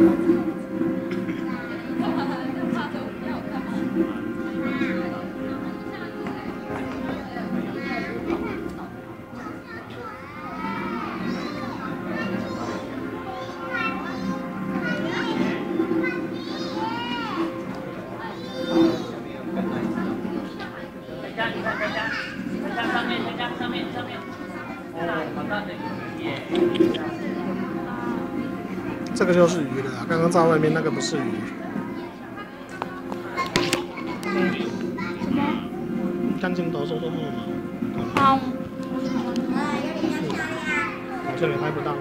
上面，上面，上面，上面，好的，这个就是鱼的刚刚在外面那个不是鱼。嗯什么看镜头说说木吗好我这里拍不到。